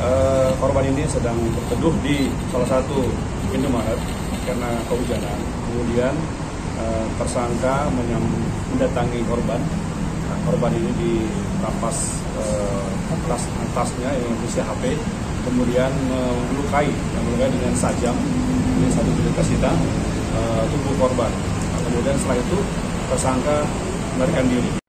Eh, korban ini sedang berteduh di salah satu Indomaret karena kehujanan. Kemudian eh, tersangka menyam- mendatangi korban. Nah, korban ini dirampas eh, tas tasnya yang berisi HP, kemudian melukai, yang melukai dengan sajam ini satu jenis kita eh, tubuh korban. Nah, kemudian setelah itu tersangka melarikan diri.